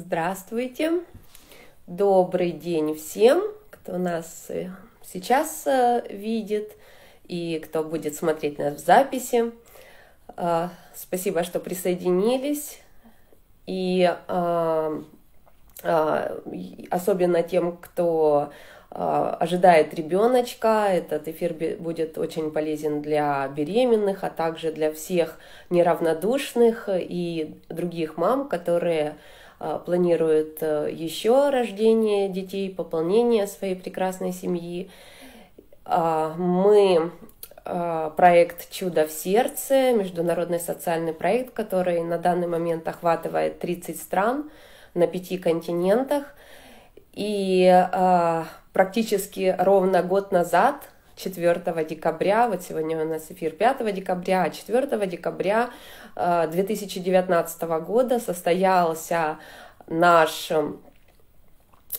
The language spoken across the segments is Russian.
Здравствуйте. Добрый день всем, кто нас э, сейчас э, видит и кто будет смотреть нас в записи. А, спасибо, что присоединились. И а, а, особенно тем, кто ожидает ребеночка. Этот эфир будет очень полезен для беременных, а также для всех неравнодушных и других мам, которые планируют э, еще рождение детей, пополнение своей прекрасной семьи. Мы Э, проект «Чудо в сердце», международный социальный проект, который на данный момент охватывает 30 стран на пяти континентах. И э, практически ровно год назад, 4 декабря, вот сегодня у нас эфир 5 декабря, а 4 декабря 2019 э, года состоялся наш,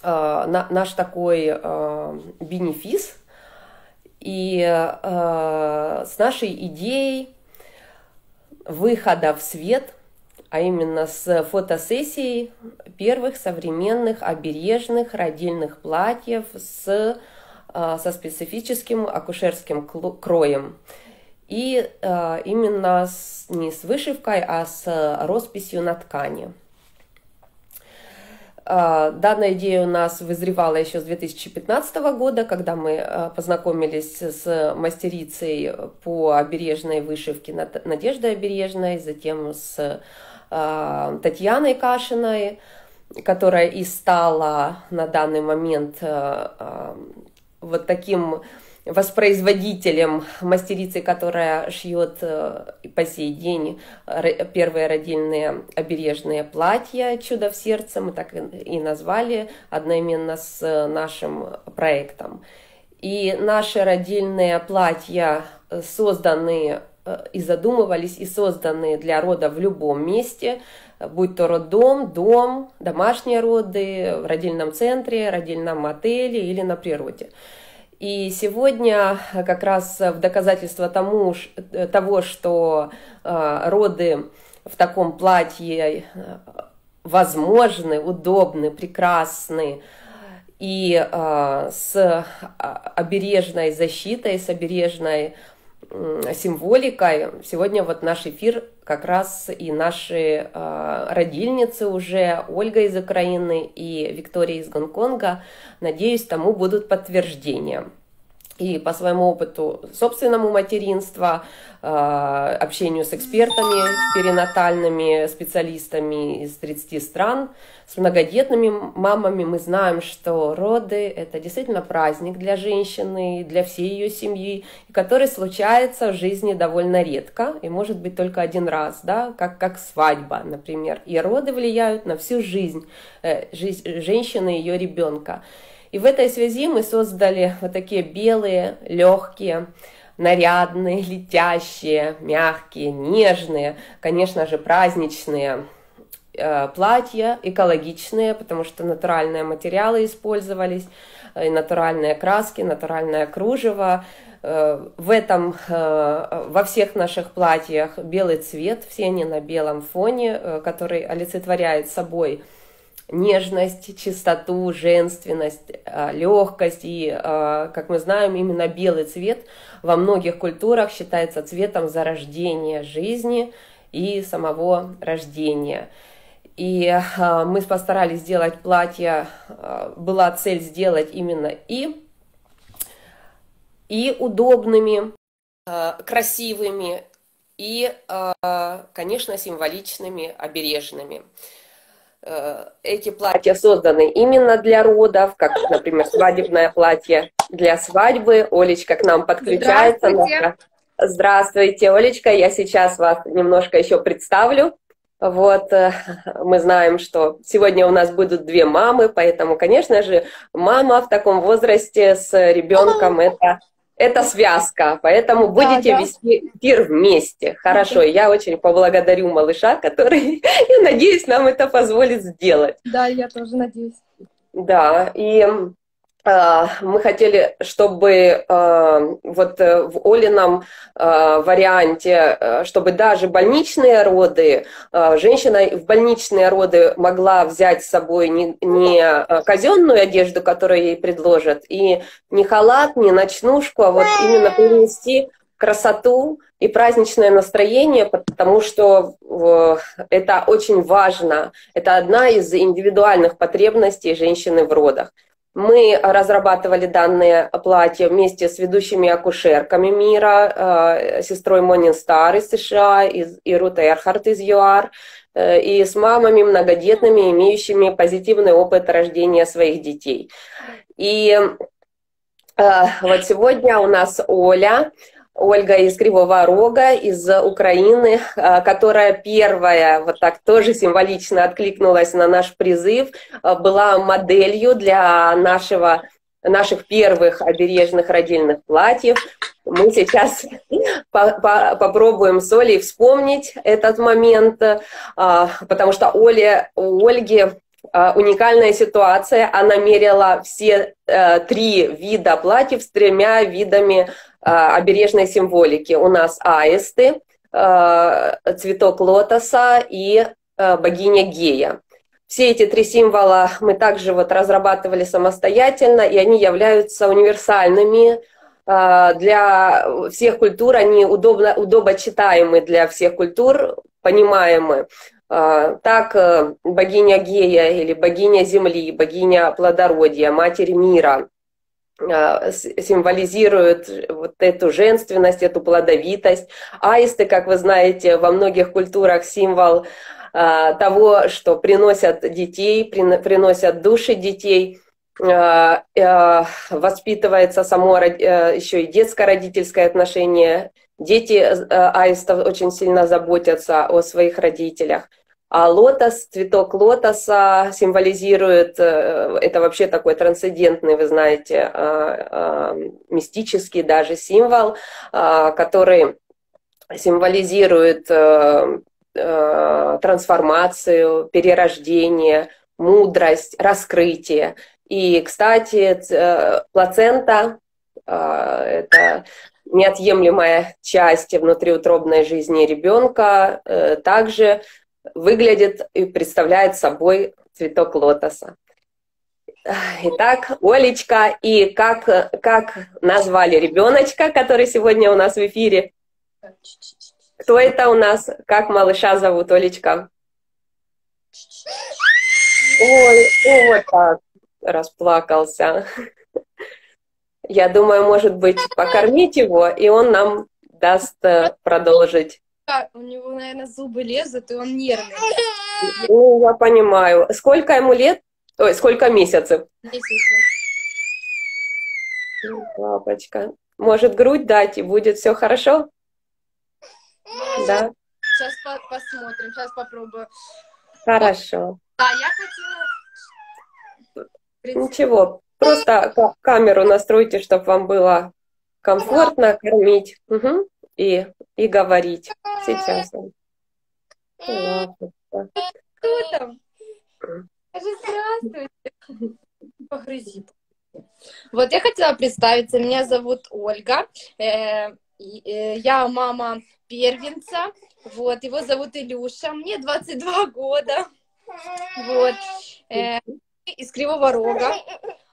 наш такой бенефис – и э, с нашей идеей выхода в свет, а именно с фотосессией первых современных обережных родильных платьев с, э, со специфическим акушерским кроем. И э, именно с, не с вышивкой, а с росписью на ткани. А, данная идея у нас вызревала еще с 2015 года, когда мы а, познакомились с мастерицей по обережной вышивке Надеждой Обережной, затем с а, Татьяной Кашиной, которая и стала на данный момент вот таким воспроизводителем, мастерицей, которая шьет э, по сей день первые родильные обережные платья «Чудо в сердце», мы так и назвали одноименно с нашим проектом. И наши родильные платья созданы э, и задумывались, и созданы для рода в любом месте, будь то роддом, дом, домашние роды, в родильном центре, родильном отеле или на природе. И сегодня как раз в доказательство тому, того, что э, роды в таком платье э, возможны, удобны, прекрасны, и э, с обережной защитой, с обережной символикой. Сегодня вот наш эфир как раз и наши э, родильницы уже, Ольга из Украины и Виктория из Гонконга, надеюсь, тому будут подтверждения и по своему опыту собственному материнства, э, общению с экспертами, перинатальными специалистами из 30 стран, с многодетными мамами мы знаем, что роды – это действительно праздник для женщины, для всей ее семьи, который случается в жизни довольно редко и может быть только один раз, да, как, как свадьба, например. И роды влияют на всю жизнь, э, жизнь женщины и ее ребенка. И в этой связи мы создали вот такие белые, легкие, нарядные, летящие, мягкие, нежные, конечно же, праздничные э, платья, экологичные, потому что натуральные материалы использовались, э, и натуральные краски, натуральное кружево. Э, в этом, во всех наших платьях белый цвет, все они на белом фоне, который олицетворяет собой нежность, чистоту, женственность, а, легкость. И, а, как мы знаем, именно белый цвет во многих культурах считается цветом зарождения жизни и самого рождения. И а, мы постарались сделать платье, была цель сделать именно и, и удобными, красивыми, и, конечно, символичными, обережными. Э, эти платья созданы именно для родов, как, например, свадебное платье для свадьбы. Олечка к нам подключается. Здравствуйте. Здравствуйте, Олечка. Я сейчас вас немножко еще представлю. Вот, э, мы знаем, что сегодня у нас будут две мамы, поэтому, конечно же, мама в таком возрасте с ребенком это это связка, поэтому будете да, вести эфир вместе. Хорошо, я очень поблагодарю малыша, который, я надеюсь, нам это позволит сделать. Да, я тоже надеюсь. Да, и мы хотели, чтобы э, вот э, в Олином варианте, чтобы даже больничные роды, женщина в больничные роды могла взять с собой не, не казенную одежду, которую ей предложат, и не халат, не ночнушку, а вот именно принести красоту и праздничное настроение, потому что это очень важно. Это одна из индивидуальных потребностей женщины в родах. Мы разрабатывали данные платья вместе с ведущими акушерками мира, э, сестрой Монин Стар из США из, и Рут Эрхарт из ЮАР, э, и с мамами многодетными, имеющими позитивный опыт рождения своих детей. И э, вот сегодня у нас Оля, Ольга из Кривого Рога, из Украины, а, которая первая, вот так тоже символично откликнулась на наш призыв, а, была моделью для нашего наших первых обережных родильных платьев. Мы сейчас по по попробуем с Олей вспомнить этот момент, а, потому что Оля, у Ольги уникальная ситуация. Она мерила все э, три вида платьев с тремя видами а, обережной символики. У нас аисты, а, цветок лотоса и а, богиня Гея. Все эти три символа мы также вот разрабатывали самостоятельно, и они являются универсальными для всех культур, они удобно, удобочитаемы для всех культур, понимаемы. Так, э, богиня Гея или богиня Земли, богиня плодородия, Матерь мира – а, символизируют вот эту женственность, эту плодовитость. Аисты, как вы знаете, во многих культурах символ а, того, что приносят детей, приносят души детей, а, воспитывается само еще и детско-родительское отношение. Дети аистов очень сильно заботятся о своих родителях. А лотос, цветок лотоса символизирует, э, это вообще такой трансцендентный, вы знаете, а, мистический даже символ, который символизирует э, э, трансформацию, перерождение, мудрость, раскрытие. И, кстати, плацента – это неотъемлемая часть внутриутробной жизни ребенка, также выглядит и представляет собой цветок лотоса. Итак, Олечка, и как, как назвали ребеночка, который сегодня у нас в эфире? Кто это у нас? Как малыша зовут, Олечка? Ой, вот так, расплакался. Я думаю, может быть, покормить его, и он нам даст э, продолжить у него, наверное, зубы лезут, и он нервный. Ну, я понимаю. Сколько ему лет? Ой, сколько месяцев? Месяцев. Папочка. Может, грудь дать, и будет все хорошо? Да. Сейчас по посмотрим, сейчас попробую. Хорошо. Да, я хотела... Ничего, просто камеру настройте, чтобы вам было комфортно кормить. Угу и, и говорить. Сейчас. Ладно. Кто там? Скажи здравствуйте. Погрызи. Вот я хотела представиться. Меня зовут Ольга. Э, э, я мама первенца. Вот, его зовут Илюша. Мне 22 года. Вот. Э, из Кривого Рога.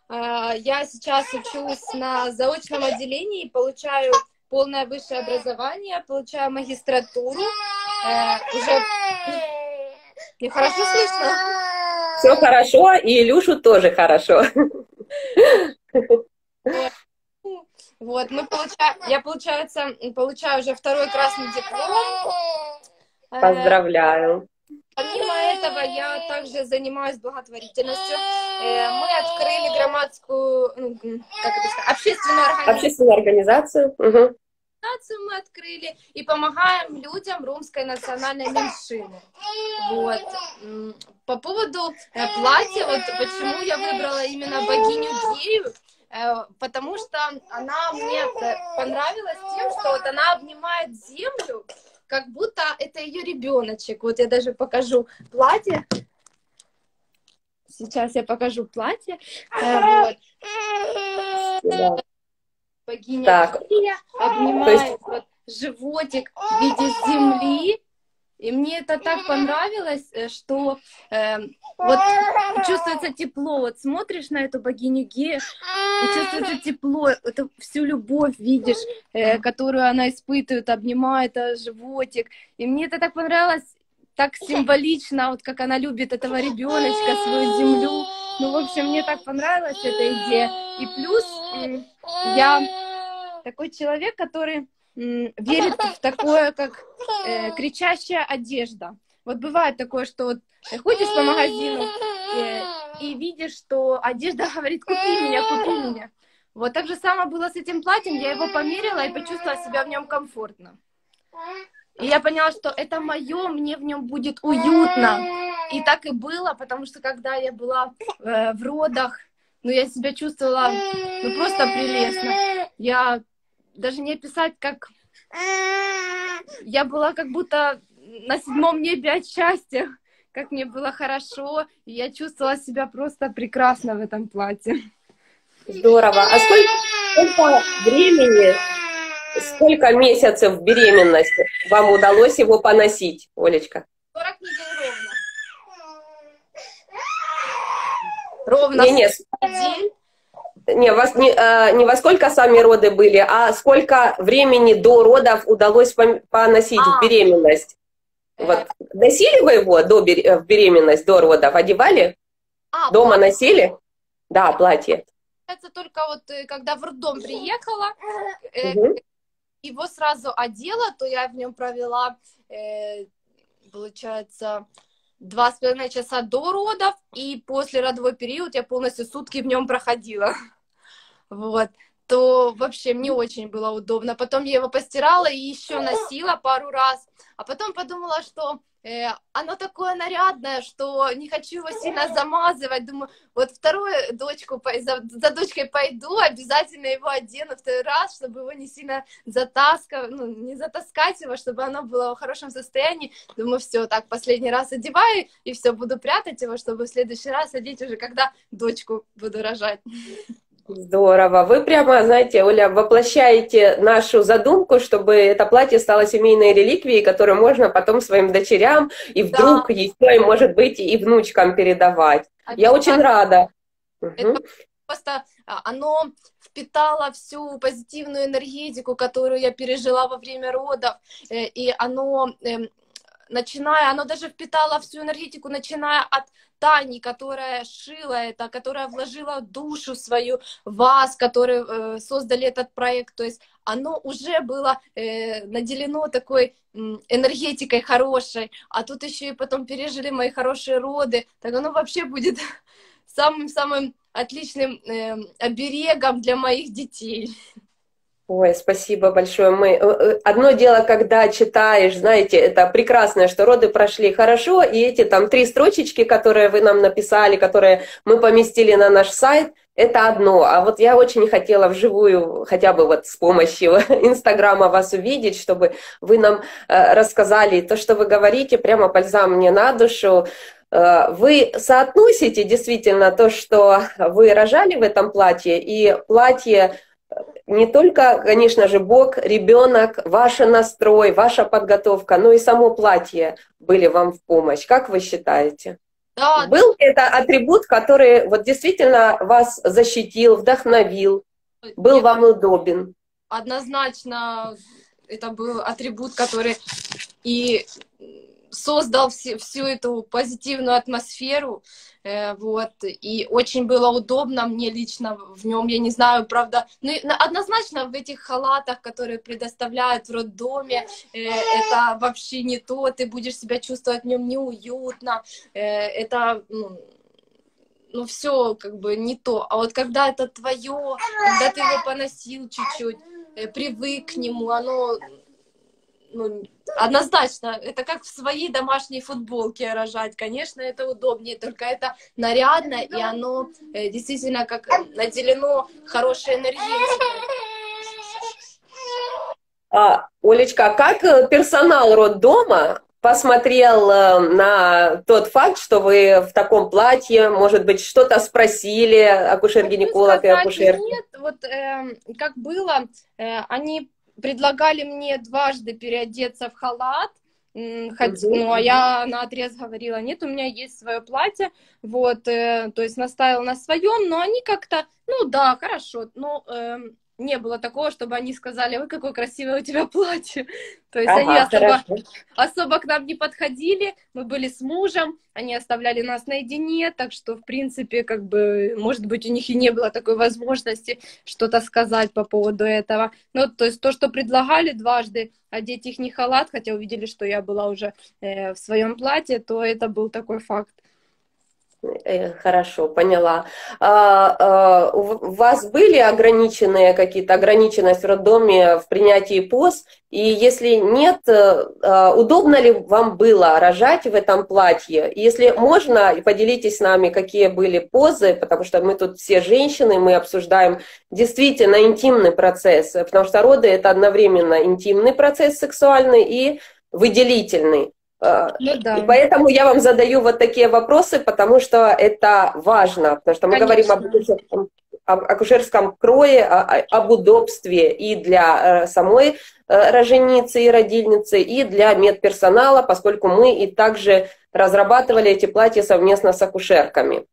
Я сейчас учусь на заочном отделении и получаю полное высшее образование, получаю магистратуру. Э, уже... И хорошо слышно? Все хорошо, и Илюшу тоже хорошо. Вот, мы получаем, я, получается, получаю уже второй красный диплом. Э, Поздравляю. Помимо этого, я также занимаюсь благотворительностью. Э, мы открыли громадскую, ну, как это сказать, общественную организацию. Общественную организацию. Угу мы открыли и помогаем людям румской национальной меньшины. Вот. По поводу э, платья, вот почему я выбрала именно богиню Гею, э, потому что она мне понравилась тем, что вот она обнимает землю, как будто это ее ребеночек. Вот я даже покажу платье. сейчас я покажу платье. Э, вот. Богиня так. обнимает есть... вот животик в виде земли. И мне это так понравилось, э, что э, вот чувствуется тепло. Вот смотришь на эту богиню Гея, и чувствуется тепло, это всю любовь видишь, э, которую она испытывает, обнимает э, животик. И мне это так понравилось, так символично, вот как она любит этого ребеночка, свою землю. Ну, в общем, мне так понравилась эта идея. И плюс я такой человек, который верит в такое, как э, кричащая одежда. Вот бывает такое, что вот ходишь по магазину э, и видишь, что одежда говорит, купи меня, купи меня. Вот так же самое было с этим платьем, я его померила и почувствовала себя в нем комфортно. И я поняла, что это мое, мне в нем будет уютно. И так и было, потому что когда я была э, в родах, ну, я себя чувствовала ну, просто прелестно. Я даже не описать, как я была как будто на седьмом небе от счастья, как мне было хорошо, и я чувствовала себя просто прекрасно в этом платье. Здорово. А сколько, сколько времени, сколько месяцев беременности вам удалось его поносить, Олечка? 40 недель ровно. Ровно не, не, недель не, вас, не, э, не во сколько сами роды были, а сколько времени до родов удалось поносить а. в беременность. Вот. Носили вы его до, в беременность, до родов? Одевали? А, Дома платье. носили? Да, платье. Это только вот э, когда в роддом приехала, угу. его сразу одела, то я в нем провела, э, получается, два с половиной часа до родов, и после родовой период я полностью сутки в нем проходила вот, то вообще мне очень было удобно. Потом я его постирала и еще носила пару раз, а потом подумала, что э, оно такое нарядное, что не хочу его сильно замазывать. Думаю, вот вторую дочку, за, за дочкой пойду, обязательно его одену второй раз, чтобы его не сильно затаскивать, ну, не затаскать его, чтобы оно было в хорошем состоянии. Думаю, все, так, последний раз одеваю, и все, буду прятать его, чтобы в следующий раз одеть уже, когда дочку буду рожать. Здорово. Вы прямо, знаете, Оля, воплощаете нашу задумку, чтобы это платье стало семейной реликвией, которую можно потом своим дочерям и вдруг да. еще, и, может быть, и внучкам передавать. А Я очень рада. Это угу. просто а, оно впитало всю позитивную энергетику, которую я пережила во время родов, э, и оно эм, начиная, оно даже впитало всю энергетику, начиная от Тани, которая шила это, которая вложила душу свою вас, которые э, создали этот проект, то есть оно уже было э, наделено такой э, энергетикой хорошей, а тут еще и потом пережили мои хорошие роды, так оно вообще будет самым-самым отличным э, оберегом для моих детей. Ой, спасибо большое. Мы... Э, э, одно дело, когда читаешь, знаете, это прекрасно, что роды прошли хорошо, и эти там три строчечки, которые вы нам написали, которые мы поместили на наш сайт, это одно. А вот я очень хотела вживую, хотя бы вот с помощью Инстаграма вас увидеть, чтобы вы нам э, рассказали то, что вы говорите, прямо бальзам мне на душу. Вы соотносите действительно то, что вы рожали в этом платье, и платье не только, конечно же, Бог, ребенок, ваш настрой, ваша подготовка, но и само платье были вам в помощь. Как вы считаете? Да. Был это атрибут, который вот действительно вас защитил, вдохновил, был вам удобен? Однозначно, это был атрибут, который и создал все, всю эту позитивную атмосферу, э, вот, и очень было удобно мне лично в нем, я не знаю, правда, ну, однозначно в этих халатах, которые предоставляют в роддоме, э, это вообще не то, ты будешь себя чувствовать в нем неуютно, э, это, ну, ну все как бы не то. А вот когда это твое, когда ты его поносил чуть-чуть, э, привык к нему, оно ну, однозначно, это как в своей домашней футболке рожать. Конечно, это удобнее, только это нарядно, и оно э, действительно как наделено хорошей энергетикой. А, Олечка, как э, персонал роддома посмотрел э, на тот факт, что вы в таком платье, может быть, что-то спросили акушер-гинеколог и акушер? Нет, вот э, как было, э, они предлагали мне дважды переодеться в халат, Хоть, ну, а я на отрез говорила, нет, у меня есть свое платье, вот, э, то есть настаивала на своем, но они как-то, ну да, хорошо, но э, не было такого, чтобы они сказали, ой, какое красивое у тебя платье. То есть ага, они особо, особо к нам не подходили, мы были с мужем, они оставляли нас наедине, так что, в принципе, как бы, может быть, у них и не было такой возможности что-то сказать по поводу этого. Ну, то есть то, что предлагали дважды одеть их не халат, хотя увидели, что я была уже э, в своем платье, то это был такой факт. Э, хорошо, поняла. А, а, у вас были ограниченные какие-то ограниченность в роддоме в принятии поз? И если нет, э, а, удобно ли вам было рожать в этом платье? Если можно, поделитесь с нами, какие были позы, потому что мы тут все женщины, мы обсуждаем действительно интимный процесс, потому что роды это одновременно интимный процесс сексуальный и выделительный. А, ну, да. И поэтому я вам задаю вот такие вопросы, потому что это важно, потому что мы Конечно. говорим об акушерском, об акушерском крое, об удобстве и для э, самой э, роженицы и родильницы, и для медперсонала, поскольку мы и также разрабатывали эти платья совместно с акушерками.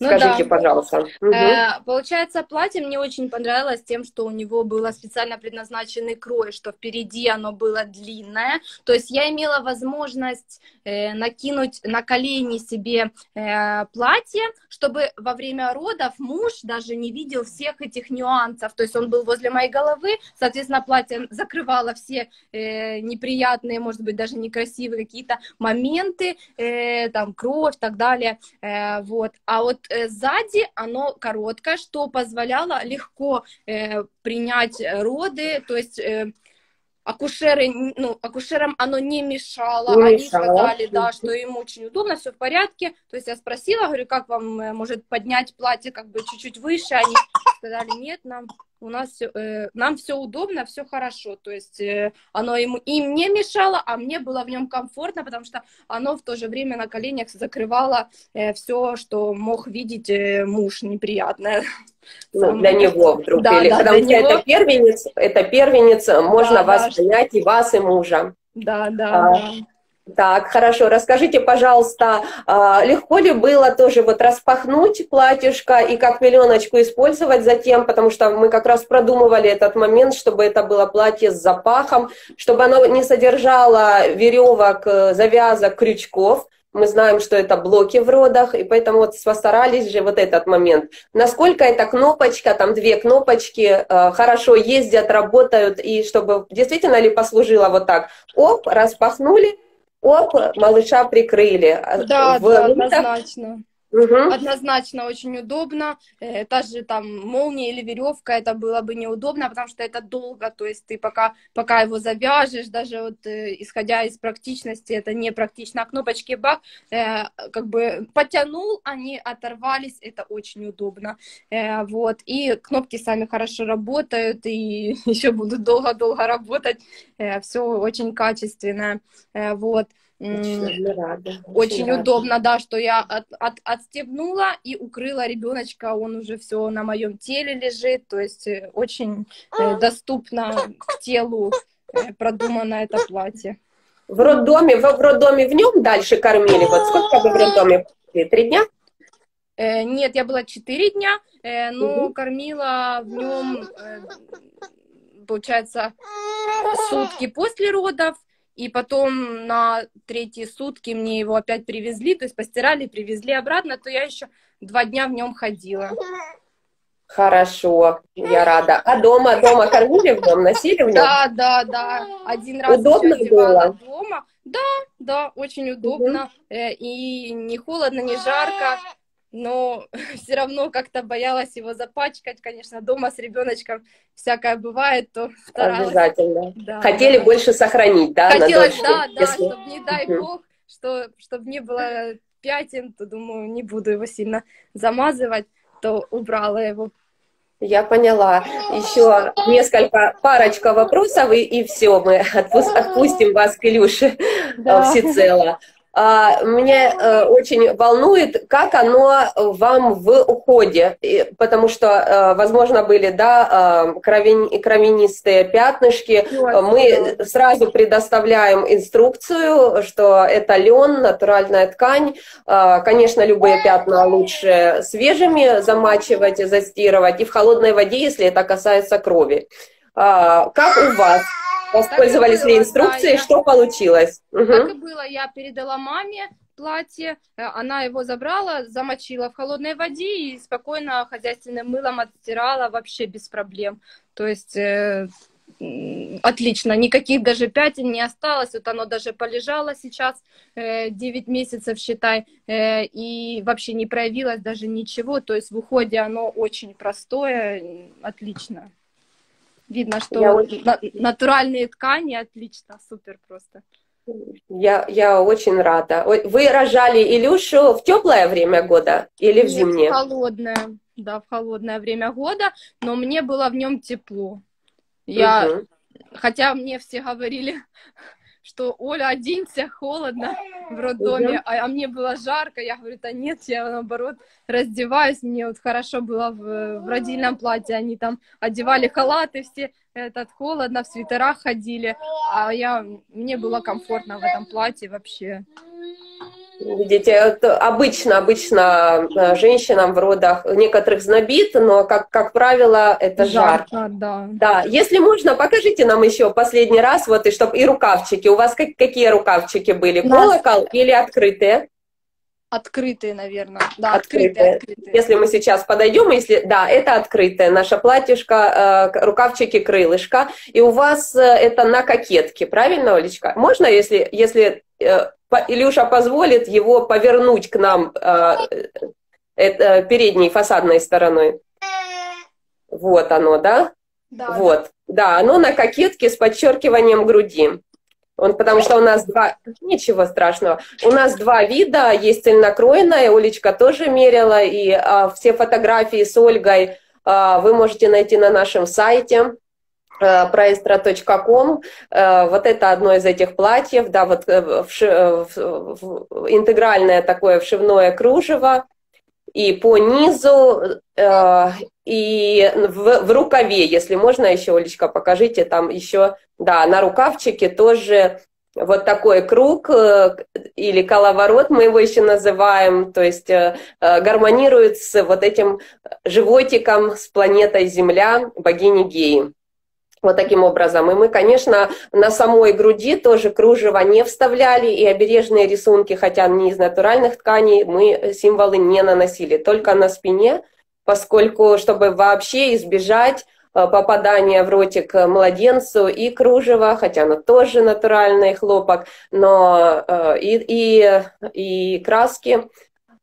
Ну, Скажите, да. пожалуйста. Угу. Э, получается, платье мне очень понравилось тем, что у него было специально предназначенный крой, что впереди оно было длинное. То есть я имела возможность э, накинуть на колени себе э, платье, чтобы во время родов муж даже не видел всех этих нюансов. То есть он был возле моей головы, соответственно, платье закрывало все э, неприятные, может быть, даже некрасивые какие-то моменты, э, там, кровь и так далее. Э, вот. А вот сзади оно короткое, что позволяло легко э, принять роды, то есть э, акушеры, ну, акушерам оно не мешало, не они мешало. сказали, да, что им очень удобно, все в порядке, то есть я спросила, говорю, как вам, э, может, поднять платье как бы чуть-чуть выше, они сказали, нет, нам у нас все, э, нам все удобно, все хорошо. То есть э, оно им, им не мешало, а мне было в нем комфортно, потому что оно в то же время на коленях закрывало э, все, что мог видеть э, муж неприятное. Ну, для него вдруг. Да, Или да, потому что него. это первенец, это первенец, можно да, вас да. и вас, и мужа. Да, да, а, да. Так, хорошо. Расскажите, пожалуйста, а, легко ли было тоже вот распахнуть платьишко и как пеленочку использовать затем, потому что мы как раз продумывали этот момент, чтобы это было платье с запахом, чтобы оно не содержало веревок, э, завязок, крючков, мы знаем, что это блоки в родах, и поэтому вот постарались же вот этот момент. Насколько эта кнопочка, там две кнопочки, э, хорошо ездят, работают, и чтобы действительно ли послужило вот так, оп, распахнули, оп, малыша прикрыли. Да, в да, однозначно. Угу. Однозначно очень удобно. Э, та же там молния или веревка, это было бы неудобно, потому что это долго. То есть ты пока, пока его завяжешь, даже вот э, исходя из практичности, это не практично. А кнопочки бак, э, как бы потянул, они оторвались, это очень удобно. Вот. И кнопки сами хорошо работают, и еще будут долго-долго работать. Все очень качественно. Вот. Очень рада. Очень, очень удобно, да, что я от, от, отстегнула и укрыла ребеночка, он уже все на моем теле лежит, то есть э, очень э, доступно к телу э, продумано это платье. В роддоме, в, в роддоме в нем дальше кормили? Вот сколько вы в роддоме? Три дня? Э, нет, я была четыре дня, э, но угу. кормила в нем, э, получается, сутки после родов, и потом на третьи сутки мне его опять привезли, то есть постирали, привезли обратно, то я еще два дня в нем ходила. Хорошо, я рада. А дома, дома кормили в дом, носили в нем? Да, да, да. Один раз удобно было? дома. Да, да, очень удобно. Угу. И не холодно, не жарко но все равно как-то боялась его запачкать. Конечно, дома с ребеночком всякое бывает, то старалась. Обязательно. Да, Хотели да. больше сохранить, да? Хотелось, да, да, если... чтобы, не дай бог, что, чтобы не было пятен, то, думаю, не буду его сильно замазывать, то убрала его Я поняла. Еще несколько, парочка вопросов, и, и все, мы отпустим вас к Илюше да. всецело. А, меня э, очень волнует, как оно вам в уходе, потому что, э, возможно, были, да, э, кровянистые пятнышки. Мы сразу предоставляем инструкцию, что это лен, натуральная ткань. Конечно, любые пятна лучше свежими замачивать, застирывать, и в холодной воде, если это касается крови. А, как у вас? Воспользовались ли инструкцией, да, что получилось? Так и было, я передала маме платье, э, она его забрала, замочила в холодной воде и спокойно хозяйственным мылом отстирала вообще без проблем. То есть э, отлично, никаких даже пятен не осталось, вот оно даже полежало сейчас э, 9 месяцев, считай, э, и вообще не проявилось даже ничего, то есть в уходе оно очень простое, отлично. Видно, что я очень... натуральные ткани отлично, супер просто. Я, я очень рада. Вы рожали Илюшу в теплое время года или в Нет, зимнее? В холодное, да, в холодное время года, но мне было в нем тепло. Я, угу. хотя мне все говорили, что Оля, оденься, холодно в роддоме, а, а мне было жарко. Я говорю, да нет, я наоборот раздеваюсь. Мне вот хорошо было в, в родильном платье. Они там одевали халаты все, этот холодно, в свитерах ходили, а я, мне было комфортно в этом платье вообще. Видите, обычно, обычно э, женщинам в родах некоторых знобит, но, как, как правило, это жарко. жарко да. да. Если можно, покажите нам еще последний раз, вот, и чтобы и рукавчики. У вас как, какие рукавчики были? Колокол или открытые? Открытые, наверное. Да, открытые, открытые. Если мы сейчас подойдем, если да, это открытое, наше платьишко, э, рукавчики, крылышко, и у вас э, это на кокетке, правильно, Олечка? Можно, если, если э, Илюша позволит его повернуть к нам передней фасадной стороной. Вот оно, да? Да. Вот, да, оно на кокетке с подчеркиванием груди. Он, потому что у нас два... Ничего страшного. У нас два вида. Есть цельнокроенная, Олечка тоже мерила. И а, все фотографии с Ольгой а, вы можете найти на нашем сайте проэстра.ком. Вот это одно из этих платьев, да, вот э, вши, э, интегральное такое вшивное кружево, и по низу, э, и в, в рукаве, если можно еще, Олечка, покажите, там еще, да, на рукавчике тоже вот такой круг э, или коловорот, мы его еще называем, то есть э, гармонирует с вот этим животиком, с планетой Земля, богини Геи. Вот таким образом. И мы, конечно, на самой груди тоже кружево не вставляли, и обережные рисунки, хотя не из натуральных тканей, мы символы не наносили, только на спине, поскольку, чтобы вообще избежать э, попадания в ротик младенцу и кружево, хотя оно тоже натуральный хлопок, но э, и, и, и краски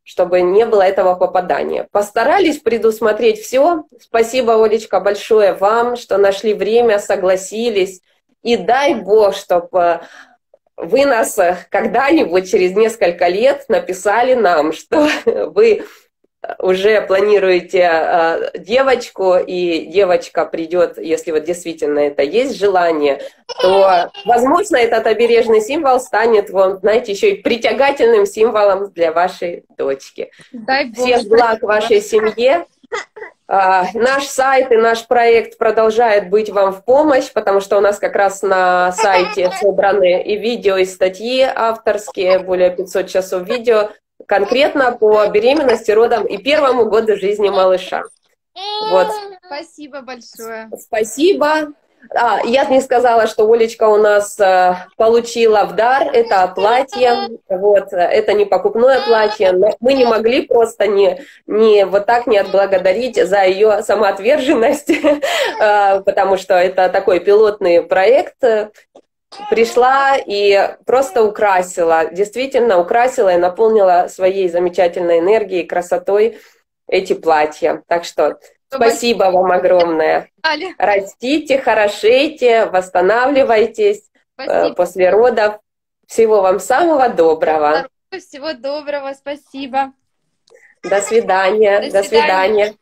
чтобы не было этого попадания. Постарались предусмотреть все. Спасибо, Олечка, большое вам, что нашли время, согласились. И дай Бог, чтобы вы нас когда-нибудь через несколько лет написали нам, что вы уже планируете э, девочку, и девочка придет, если вот действительно это есть желание, то, возможно, этот обережный символ станет, вам, знаете, еще и притягательным символом для вашей дочки. Дай Бог. Всех благ вашей семье. Uh, наш сайт и наш проект продолжает быть вам в помощь, потому что у нас как раз на сайте собраны и видео, и статьи авторские, более 500 часов видео конкретно по беременности, родам и первому году жизни малыша. Вот. Спасибо большое. Спасибо. А, я не сказала, что Олечка у нас э, получила в дар это платье. Вот, это не покупное платье. Но мы не могли просто не, не вот так не отблагодарить за ее самоотверженность, э, потому что это такой пилотный проект пришла и просто украсила, действительно украсила и наполнила своей замечательной энергией, красотой эти платья. Так что спасибо вам огромное. Растите, хорошейте, восстанавливайтесь э, спасибо. после родов. Всего вам самого доброго. Всего доброго, спасибо. До свидания. До свидания. До свидания.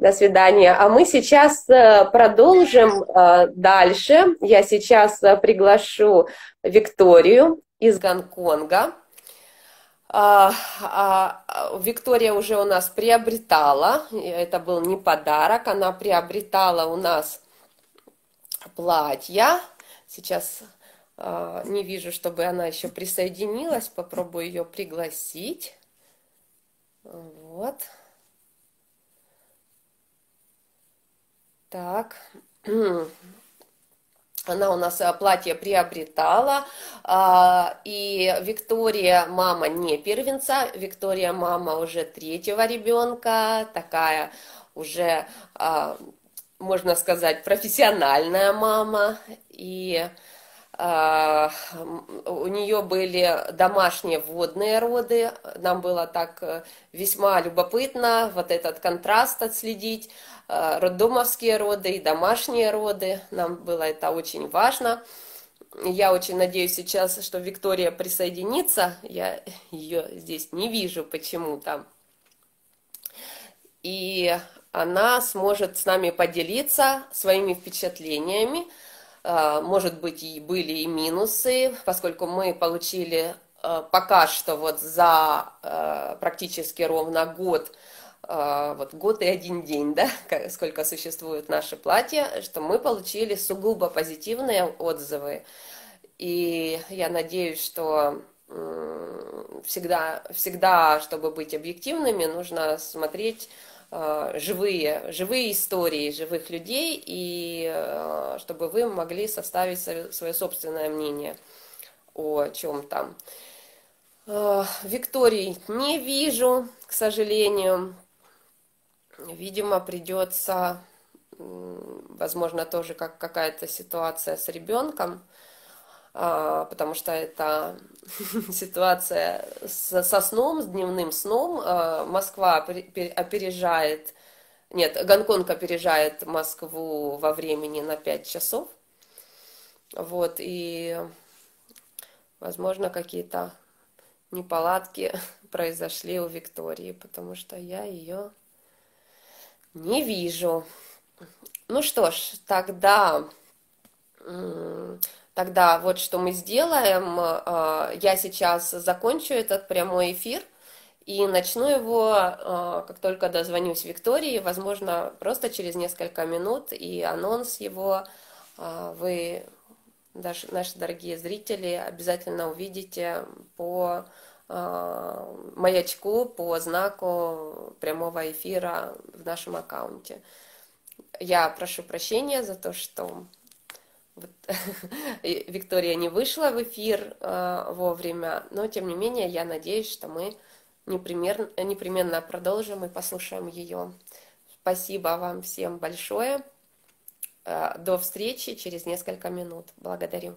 До свидания. А мы сейчас э, продолжим э, дальше. Я сейчас э, приглашу Викторию из Гонконга. А, а, Виктория уже у нас приобретала, это был не подарок, она приобретала у нас платья. Сейчас не вижу, чтобы она еще присоединилась, попробую ее пригласить. Вот. Так. Она у нас э, платье приобретала, а, и Виктория мама не первенца, Виктория мама уже третьего ребенка, такая уже, а, можно сказать, профессиональная мама, и а, у нее были домашние водные роды, нам было так э, весьма любопытно вот этот контраст отследить, роддомовские роды и домашние роды, нам было это очень важно. Я очень надеюсь сейчас, что Виктория присоединится, я ее здесь не вижу почему-то. И она сможет с нами поделиться своими впечатлениями, а, может быть, и были и минусы, поскольку мы получили а, пока что вот за практически ровно год, вот год и один день, да, сколько существует наше платье, что мы получили сугубо позитивные отзывы. И я надеюсь, что всегда, всегда, чтобы быть объективными, нужно смотреть Э, живые, живые истории живых людей, и э, чтобы вы могли составить свое собственное мнение о чем там. Виктории не вижу, к сожалению. Видимо, придется, возможно, тоже как какая-то ситуация с ребенком а, потому что это ситуация со сном, с дневным сном. А, Москва опережает, нет, Гонконг опережает Москву во времени на 5 часов. Вот, и, возможно, какие-то неполадки произошли у Виктории, потому что я ее не вижу. Ну что ж, тогда Тогда вот что мы сделаем. Э, я сейчас закончу этот прямой эфир и начну его, э, как только дозвонюсь Виктории, возможно, просто через несколько минут, и анонс его э, вы, наши дорогие зрители, обязательно увидите по маячку, по знаку прямого эфира в нашем аккаунте. Я прошу прощения за то, что вот, Виктория не вышла в эфир э, вовремя, но тем не менее я надеюсь, что мы непременно, непременно продолжим и послушаем ее. Спасибо вам всем большое. Э, до встречи через несколько минут. Благодарю.